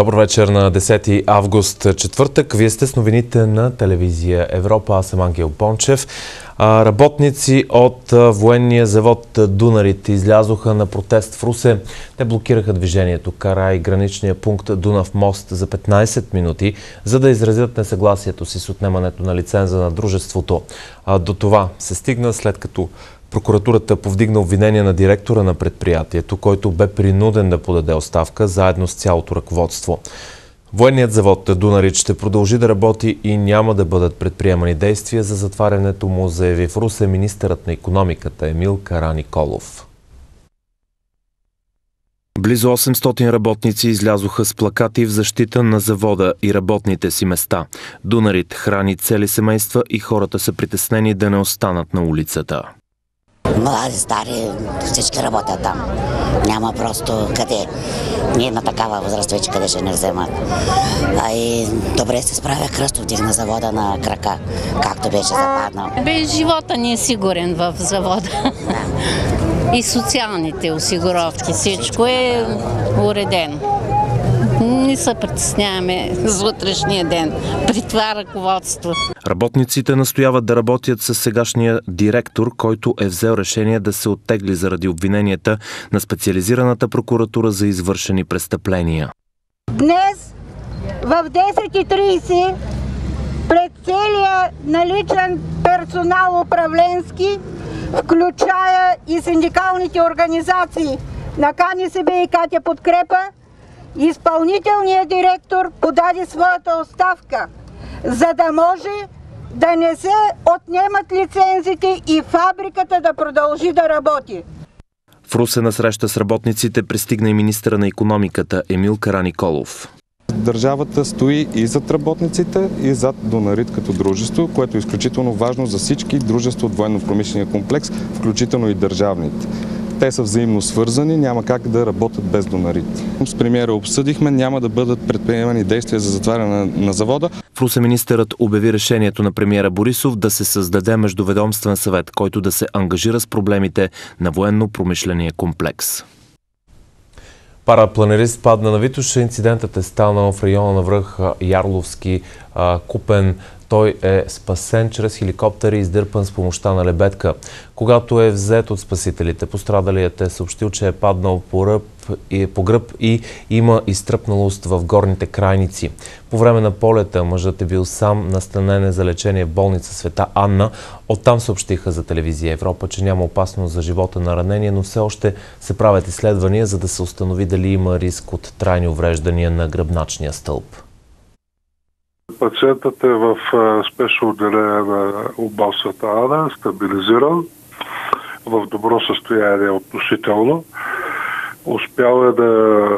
Добър вечер на 10 август, четвъртък. Вие сте с новините на телевизия Европа. Аз съм Ангел Пончев. Работници от военния завод Дунарит излязоха на протест в Русе. Те блокираха движението кара и граничния пункт Дунав мост за 15 минути, за да изразят несъгласието си с отнемането на лиценза на дружеството. До това се стигна след като Прокуратурата повдигна обвинение на директора на предприятието, който бе принуден да подаде оставка заедно с цялото ръководство. Военният завод Дунарич ще продължи да работи и няма да бъдат предприемани действия за затварянето му, заяви в Русе министърът на економиката Емил Караниколов. Близо 800 работници излязоха с плакати в защита на завода и работните си места. Дунарит храни цели семейства и хората са притеснени да не останат на улицата. Млади, стари, всички работят там. Няма просто къде. Ние на такава възраст вече къде ще не вземат. А и добре се справя Кръстов, дигна завода на крака, както беше западнал. Бе, живота ни е сигурен в завода. И социалните осигуровки, всичко е уредено не се притесняваме за утрешния ден при това ръководство. Работниците настояват да работят с сегашния директор, който е взел решение да се оттегли заради обвиненията на специализираната прокуратура за извършени престъпления. Днес в 10.30 пред целия наличен персонал управленски, включая и синдикалните организации на КНСБ и Катя Подкрепа, изпълнителният директор подаде своята оставка, за да може да не се отнемат лицензите и фабриката да продължи да работи. В Русе на среща с работниците пристигна и министра на економиката Емил Караниколов. Държавата стои и зад работниците, и зад Донарит като дружество, което е изключително важно за всички дружества от военно-промишления комплекс, включително и държавните. Те са взаимно свързани, няма как да работят без донарит. С премиера обсъдихме, няма да бъдат предприемани действия за затваряне на завода. В Русе министърът обяви решението на премиера Борисов да се създаде междуведомствен съвет, който да се ангажира с проблемите на военно-промишления комплекс. Парапланерист падна на Витоша. Инцидентът е станал в района на връх Ярловски, Купен. Той е спасен чрез хеликоптер и издърпан с помощта на лебедка. Когато е взет от спасителите, пострадалият е съобщил, че е паднал по, ръб и, по гръб и има изтръпналост в горните крайници. По време на полета мъжът е бил сам настанен за лечение в болница Света Анна. Оттам съобщиха за телевизия Европа, че няма опасност за живота на ранение, но все още се правят изследвания, за да се установи дали има риск от трайни увреждания на гръбначния стълб. Пациентът е в спешно отделение на обал Света Ана, стабилизиран, в добро състояние относително. Успял е да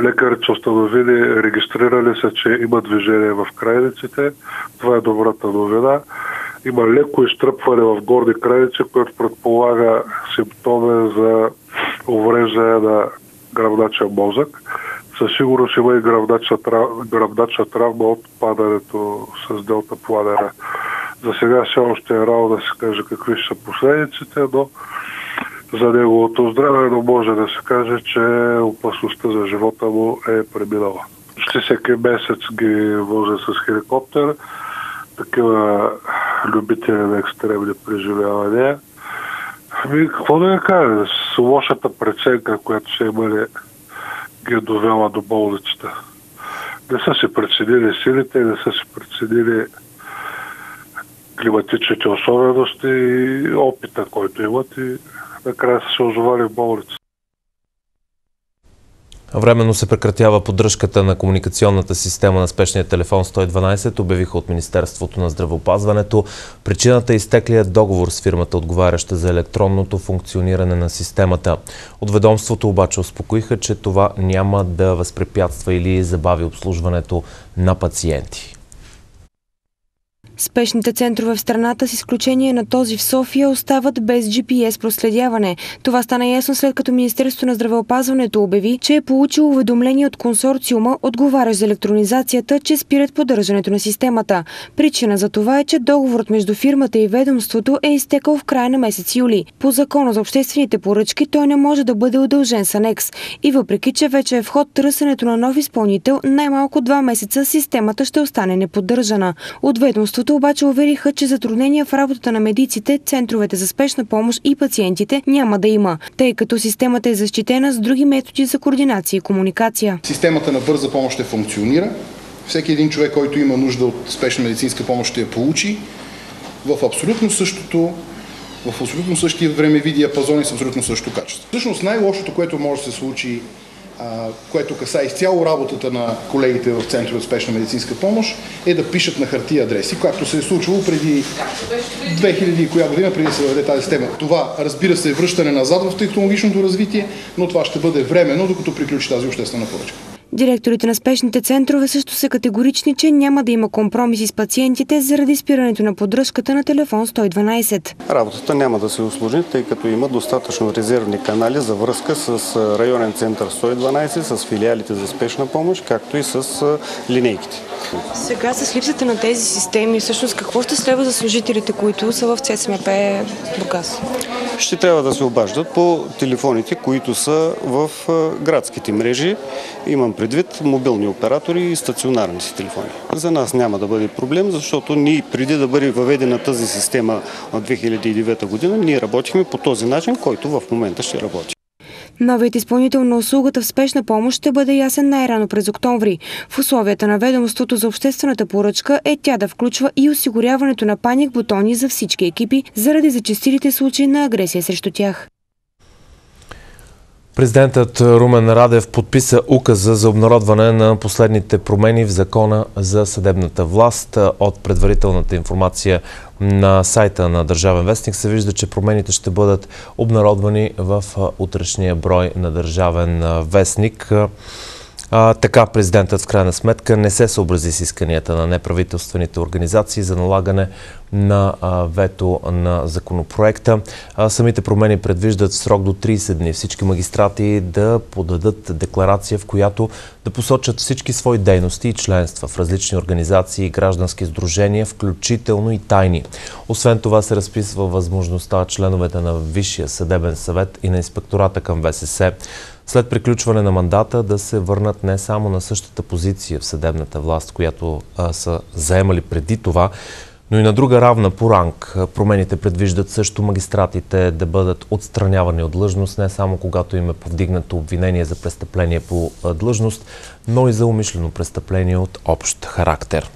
лекарите установили, регистрирали се, че има движение в крайниците. Това е добрата новина. Има леко изтръпване в горни крайници, което предполага симптоми за увреждане на гръбначен мозък със сигурност има и гръбначна, гръбначна травма от падането с делта планера. За сега все още е рано да се каже какви са последиците, но за неговото здраве, но може да се каже, че опасността за живота му е преминала. Ще всеки месец ги возя с хеликоптер, такива любители на екстремни преживявания. Ами, какво да ви кажа, с лошата преценка, която са имали ги е довела до болницата. Не са се преценили силите, не са се преценили климатичните особености и опита, който имат и накрая са се озовали в болница. Временно се прекратява поддръжката на комуникационната система на спешния телефон 112, обявиха от Министерството на здравеопазването. Причината е изтеклият договор с фирмата, отговаряща за електронното функциониране на системата. От ведомството обаче успокоиха, че това няма да възпрепятства или забави обслужването на пациенти. Спешните центрове в страната, с изключение на този в София, остават без GPS проследяване. Това стана ясно след като Министерството на здравеопазването обяви, че е получило уведомление от консорциума, отговарящ за електронизацията, че спират поддържането на системата. Причина за това е, че договорът между фирмата и ведомството е изтекал в края на месец юли. По закона за обществените поръчки той не може да бъде удължен с анекс. И въпреки, че вече е в ход търсенето на нов изпълнител, най-малко два месеца системата ще остане неподдържана. От ведомството обаче увериха, че затруднения в работата на медиците, центровете за спешна помощ и пациентите няма да има, тъй като системата е защитена с други методи за координация и комуникация. Системата на бърза помощ ще функционира. Всеки един човек, който има нужда от спешна медицинска помощ, ще я получи в абсолютно същото в абсолютно същия времеви диапазон и с абсолютно същото качество. Всъщност най-лошото, което може да се случи което каса изцяло работата на колегите в Центъра за спешна медицинска помощ, е да пишат на хартия адреси, както се е случвало преди 2000 коя година, преди да се въведе тази система. Това, разбира се, е връщане назад в технологичното развитие, но това ще бъде временно, докато приключи тази обществена поръчка. Директорите на спешните центрове също са категорични, че няма да има компромиси с пациентите заради спирането на поддръжката на телефон 112. Работата няма да се усложни, тъй като има достатъчно резервни канали за връзка с районен център 112, с филиалите за спешна помощ, както и с линейките. Сега с липсата на тези системи, всъщност какво ще следва за служителите, които са в ЦСМП Бургас? Ще трябва да се обаждат по телефоните, които са в градските мрежи. Имам предвид мобилни оператори и стационарните телефони. За нас няма да бъде проблем, защото ние преди да бъде въведена тази система от 2009 година, ние работихме по този начин, който в момента ще работи. Новият изпълнител на услугата в спешна помощ ще бъде ясен най-рано през октомври. В условията на ведомството за обществената поръчка е тя да включва и осигуряването на паник бутони за всички екипи заради зачастилите случаи на агресия срещу тях. Президентът Румен Радев подписа указа за обнародване на последните промени в закона за съдебната власт. От предварителната информация на сайта на Държавен вестник се вижда, че промените ще бъдат обнародвани в утрешния брой на Държавен вестник. А, така президентът в крайна сметка не се съобрази с исканията на неправителствените организации за налагане на вето на законопроекта. Самите промени предвиждат срок до 30 дни всички магистрати да подадат декларация, в която да посочат всички свои дейности и членства в различни организации и граждански сдружения, включително и тайни. Освен това се разписва възможността членовете на Висшия съдебен съвет и на инспектората към ВСС след приключване на мандата да се върнат не само на същата позиция в съдебната власт, която са заемали преди това, но и на друга равна по ранг. Промените предвиждат също магистратите да бъдат отстранявани от длъжност, не само когато им е повдигнато обвинение за престъпление по длъжност, но и за умишлено престъпление от общ характер.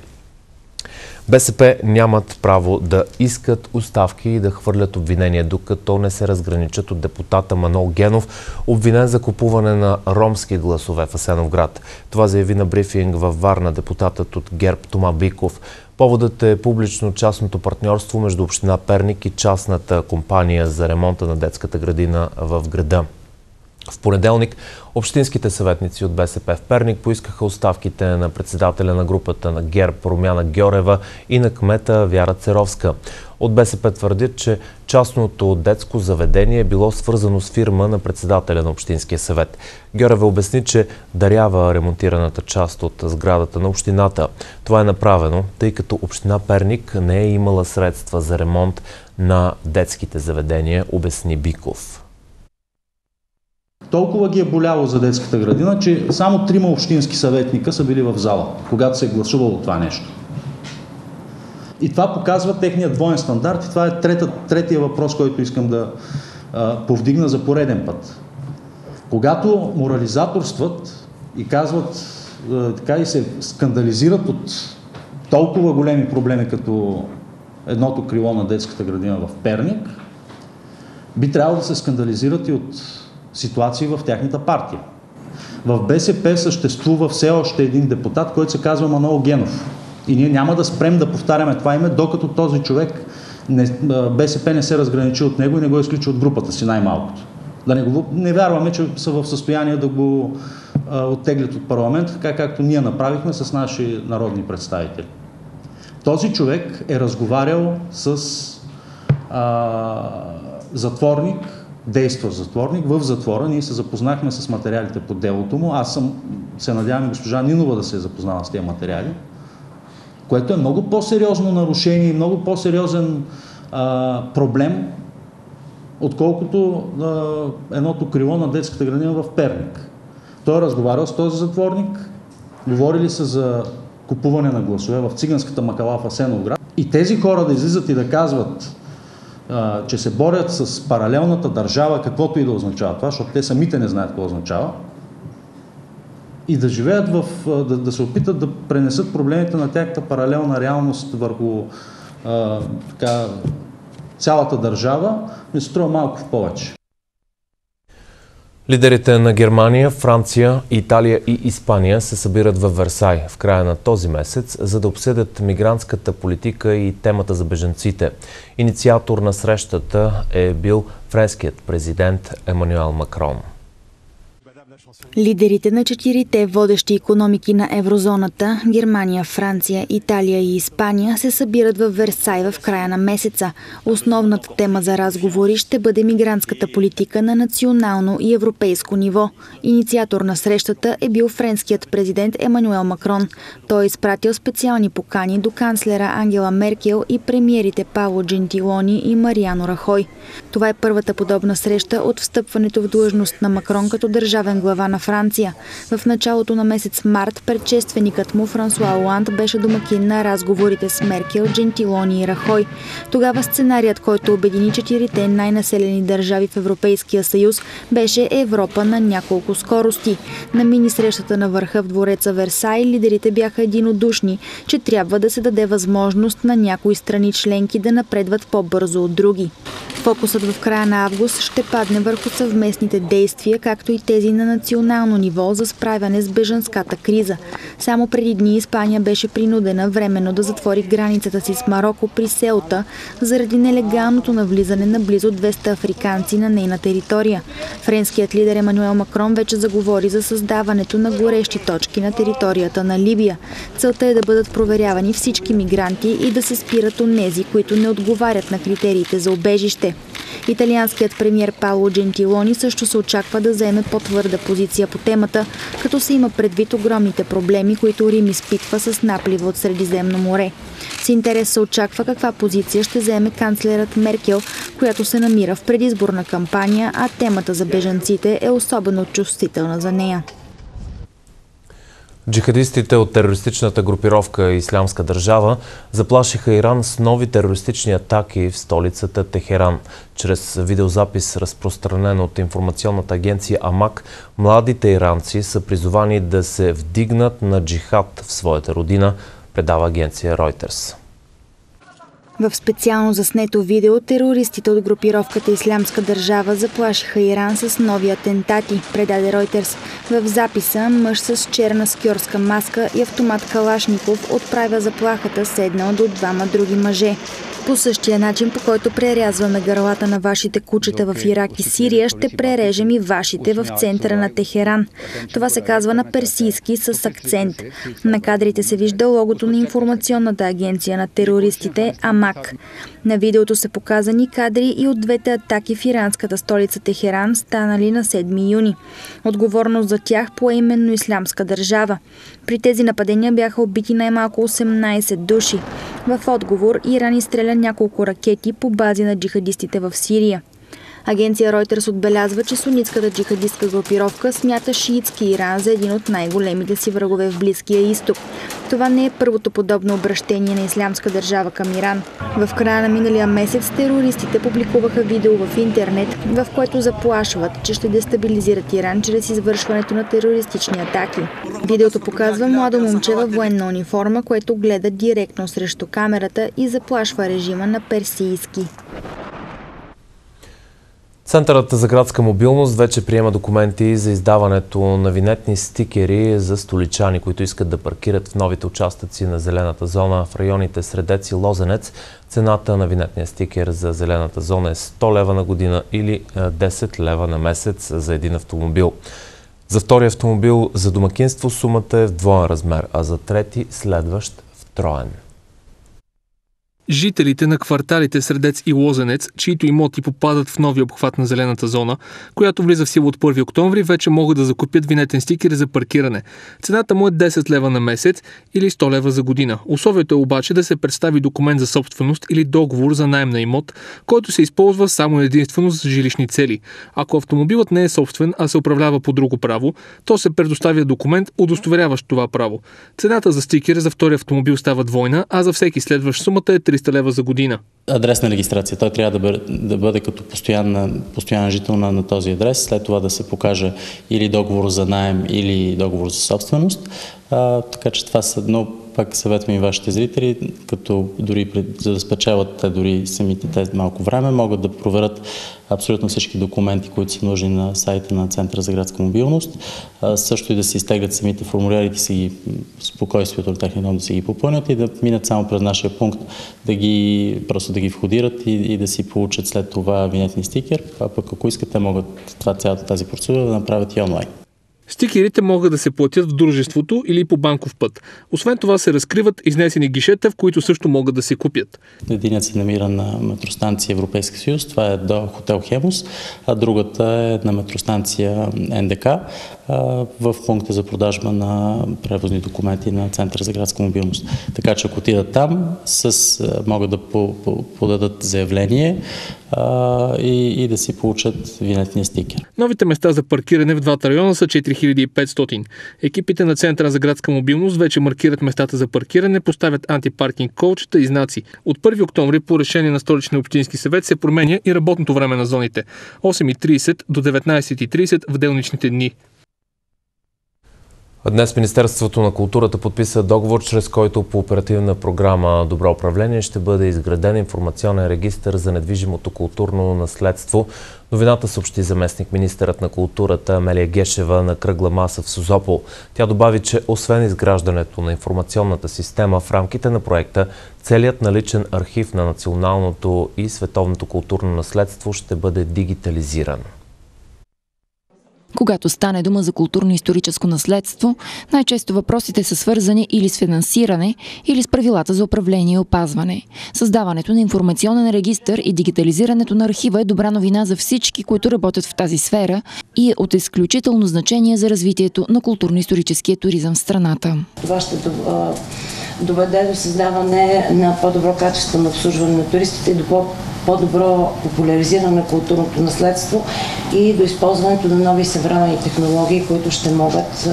БСП нямат право да искат оставки и да хвърлят обвинения, докато не се разграничат от депутата Манол Генов, обвинен за купуване на ромски гласове в Асеновград. Това заяви на брифинг във Варна депутатът от ГЕРБ Тома Биков. Поводът е публично-частното партньорство между Община Перник и частната компания за ремонта на детската градина в града. В понеделник общинските съветници от БСП в Перник поискаха оставките на председателя на групата на ГЕРБ Румяна Гьорева и на кмета Вяра Церовска. От БСП твърдят, че частното детско заведение е било свързано с фирма на председателя на Общинския съвет. Гьорева обясни, че дарява ремонтираната част от сградата на общината. Това е направено, тъй като Община Перник не е имала средства за ремонт на детските заведения, обясни Биков. Толкова ги е боляло за детската градина, че само трима общински съветника са били в зала, когато се е гласувало това нещо. И това показва техният двоен стандарт и това е трета, третия въпрос, който искам да а, повдигна за пореден път. Когато морализаторстват и казват а, така и се скандализират от толкова големи проблеми, като едното крило на детската градина в Перник, би трябвало да се скандализират и от ситуации в тяхната партия. В БСП съществува все още един депутат, който се казва Манол Генов. И ние няма да спрем да повтаряме това име, докато този човек не, БСП не се разграничи от него и не го изключи от групата си най-малкото. Да не, го, не вярваме, че са в състояние да го а, оттеглят от парламент, така както ние направихме с наши народни представители. Този човек е разговарял с а, затворник, действа затворник в затвора. Ние се запознахме с материалите по делото му. Аз съм, се надявам госпожа Нинова да се е запознала с тези материали, което е много по-сериозно нарушение и много по-сериозен проблем, отколкото а, едното крило на детската градина в Перник. Той е разговарял с този затворник, говорили са за купуване на гласове в циганската макала в Асеновград. И тези хора да излизат и да казват, че се борят с паралелната държава, каквото и да означава това, защото те самите не знаят какво означава, и да живеят в, да, да се опитат да пренесат проблемите на тяхната паралелна реалност върху а, така, цялата държава, ми се струва малко в повече. Лидерите на Германия, Франция, Италия и Испания се събират в Версай в края на този месец, за да обсъдят мигрантската политика и темата за беженците. Инициатор на срещата е бил френският президент Емануел Макрон. Лидерите на четирите водещи економики на еврозоната – Германия, Франция, Италия и Испания – се събират в Версай в края на месеца. Основната тема за разговори ще бъде мигрантската политика на национално и европейско ниво. Инициатор на срещата е бил френският президент Емануел Макрон. Той е изпратил специални покани до канцлера Ангела Меркел и премиерите Пауло Джентилони и Мариано Рахой. Това е първата подобна среща от встъпването в длъжност на Макрон като държавен глава на Франция. В началото на месец март предшественикът му Франсуа Оланд беше домакин на разговорите с Меркел, Джентилони и Рахой. Тогава сценарият, който обедини четирите най-населени държави в Европейския съюз, беше Европа на няколко скорости. На мини срещата на върха в двореца Версай лидерите бяха единодушни, че трябва да се даде възможност на някои страни членки да напредват по-бързо от други. Фокусът в края на август ще падне върху съвместните действия, както и тези на национално ниво за справяне с бежанската криза. Само преди дни Испания беше принудена временно да затвори границата си с Марокко при Селта заради нелегалното навлизане на близо 200 африканци на нейна територия. Френският лидер Емануел Макрон вече заговори за създаването на горещи точки на територията на Либия. Целта е да бъдат проверявани всички мигранти и да се спират онези, които не отговарят на критериите за убежище. Италианският премьер Пауло Джентилони също се очаква да заеме по-твърда позиция по темата, като се има предвид огромните проблеми, които Рим изпитва с наплива от Средиземно море. С интерес се очаква каква позиция ще заеме канцлерът Меркел, която се намира в предизборна кампания, а темата за бежанците е особено чувствителна за нея. Джихадистите от терористичната групировка Ислямска държава заплашиха Иран с нови терористични атаки в столицата Техеран. Чрез видеозапис, разпространен от информационната агенция АМАК, младите иранци са призовани да се вдигнат на джихад в своята родина, предава агенция Reuters. В специално заснето видео терористите от групировката Ислямска държава заплашиха Иран с нови атентати, предаде Reuters. В записа мъж с черна скьорска маска и автомат Калашников отправя заплахата седнал до двама други мъже. По същия начин, по който прерязваме гърлата на вашите кучета в Ирак и Сирия, ще прережем и вашите в центъра на Техеран. Това се казва на персийски с акцент. На кадрите се вижда логото на информационната агенция на терористите АМАК. На видеото са показани кадри и от двете атаки в иранската столица Техеран, станали на 7 юни. Отговорност за тях по именно Ислямска държава. При тези нападения бяха убити най-малко 18 души. В отговор Иран изстреля няколко ракети по бази на джихадистите в Сирия. Агенция Reuters отбелязва, че сунитската джихадистка групировка смята шиитски Иран за един от най-големите си врагове в Близкия изток. Това не е първото подобно обращение на ислямска държава към Иран. В края на миналия месец терористите публикуваха видео в интернет, в което заплашват, че ще дестабилизират Иран чрез извършването на терористични атаки. Видеото показва младо момче във военна униформа, което гледа директно срещу камерата и заплашва режима на персийски. Центърът за градска мобилност вече приема документи за издаването на винетни стикери за столичани, които искат да паркират в новите участъци на зелената зона в районите Средец и Лозенец. Цената на винетния стикер за зелената зона е 100 лева на година или 10 лева на месец за един автомобил. За втори автомобил за домакинство сумата е в двоен размер, а за трети следващ в троен. Жителите на кварталите Средец и Лозенец, чието имоти попадат в новия обхват на зелената зона, която влиза в сила от 1 октомври, вече могат да закупят винетен стикер за паркиране. Цената му е 10 лева на месец или 100 лева за година. Условието е обаче да се представи документ за собственост или договор за найем на имот, който се използва само единствено за жилищни цели. Ако автомобилът не е собствен, а се управлява по друго право, то се предоставя документ, удостоверяващ това право. Цената за стикер за втори автомобил става двойна, а за всеки следващ сумата е 300 лева за година. Адресна регистрация. Той трябва да бъде, да бъде като постоянна, постоянен жител на, на този адрес, след това да се покаже или договор за найем, или договор за собственост. А, така че това са, но пак съветвам и вашите зрители, като дори за да спечелят те дори самите те малко време, могат да проверят абсолютно всички документи, които са нужни на сайта на Центъра за градска мобилност. А, също и да си изтеглят самите формуляри, да си ги спокойствието на техния дом да си ги попълнят и да минат само през нашия пункт, да ги, просто да ги входират и, и да си получат след това винетни стикер. А пък ако искат, те могат това, цялата тази процедура да направят и онлайн. Стикерите могат да се платят в дружеството или по банков път. Освен това се разкриват изнесени гишета, в които също могат да се купят. Единият се намира на метростанция Европейски съюз, това е до хотел Хемус, а другата е на метростанция НДК в пункта за продажба на превозни документи на Центъра за градска мобилност. Така че ако отидат там, с, могат да подадат заявление а, и, и да си получат винетния стикер. Новите места за паркиране в двата района са 4500. Екипите на Центъра за градска мобилност вече маркират местата за паркиране, поставят антипаркинг колчета и знаци. От 1 октомври по решение на столичния общински съвет се променя и работното време на зоните. 8.30 до 19.30 в делничните дни. Днес Министерството на културата подписа договор, чрез който по оперативна програма Добро управление ще бъде изграден информационен регистр за недвижимото културно наследство. Новината съобщи заместник министърът на културата Амелия Гешева на кръгла маса в Созопол. Тя добави, че освен изграждането на информационната система в рамките на проекта, целият наличен архив на националното и световното културно наследство ще бъде дигитализиран. Когато стане дума за културно-историческо наследство, най-често въпросите са свързани или с финансиране, или с правилата за управление и опазване. Създаването на информационен регистр и дигитализирането на архива е добра новина за всички, които работят в тази сфера и е от изключително значение за развитието на културно-историческия туризъм в страната. Това ще доведе до създаване на по-добро качество на обслужване на туристите и до по-добро популяризиране на културното наследство и до използването на нови съвременни технологии, които ще могат а,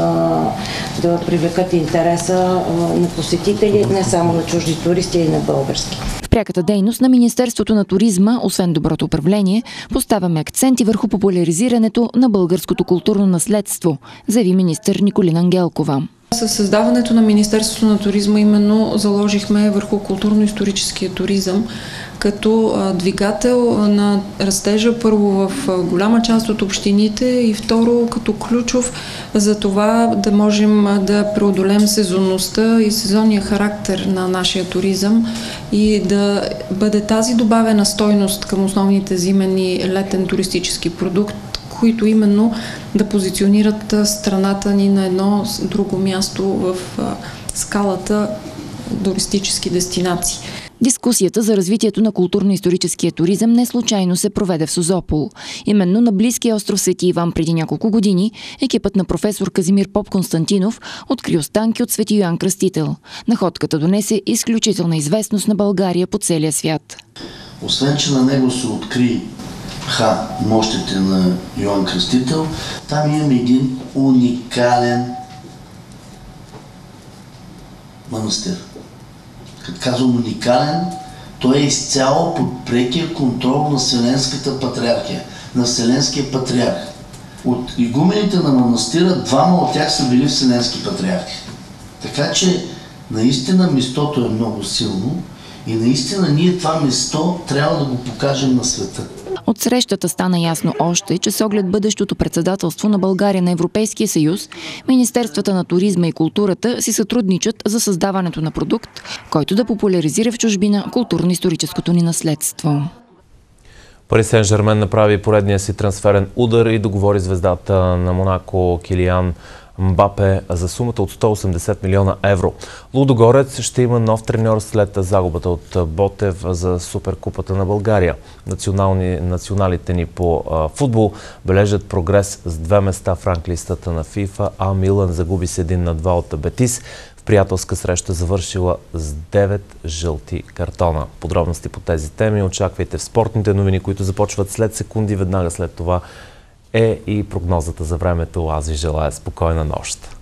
да привлекат интереса а, на посетители, не само на чужди туристи, а и на български. В пряката дейност на Министерството на туризма, освен доброто управление, поставяме акценти върху популяризирането на българското културно наследство, заяви министър Николина Ангелкова. С създаването на Министерството на туризма именно заложихме върху културно-историческия туризъм, като двигател на растежа първо в голяма част от общините и второ като ключов за това да можем да преодолем сезонността и сезонния характер на нашия туризъм и да бъде тази добавена стойност към основните зимени летен туристически продукт, които именно да позиционират страната ни на едно друго място в скалата туристически дестинации. Дискусията за развитието на културно-историческия туризъм не случайно се проведе в Созопол. Именно на близкия остров Свети Иван преди няколко години екипът на професор Казимир Поп Константинов откри останки от Свети Йоан Кръстител. Находката донесе изключителна известност на България по целия свят. Освен, че на него се откри ха мощите на Йоан Кръстител, там имаме един уникален манастир като казвам уникален, той е изцяло под прекия контрол на Вселенската патриархия, на Вселенския патриарх. От игумените на манастира, двама от тях са били Вселенски патриархи. Така че наистина местото е много силно и наистина ние това место трябва да го покажем на света. От срещата стана ясно още, че с оглед бъдещото председателство на България на Европейския съюз, Министерствата на туризма и културата си сътрудничат за създаването на продукт, който да популяризира в чужбина културно-историческото ни наследство. Пари Сен Жермен направи поредния си трансферен удар и договори звездата на Монако Килиан Мбапе за сумата от 180 милиона евро. Лудогорец ще има нов треньор след загубата от Ботев за Суперкупата на България. Национални, националите ни по а, футбол бележат прогрес с две места в ранглистата на ФИФА, а Милан загуби с един на два от Бетис приятелска среща завършила с 9 жълти картона. Подробности по тези теми очаквайте в спортните новини, които започват след секунди. Веднага след това е и прогнозата за времето. Аз ви желая спокойна нощ.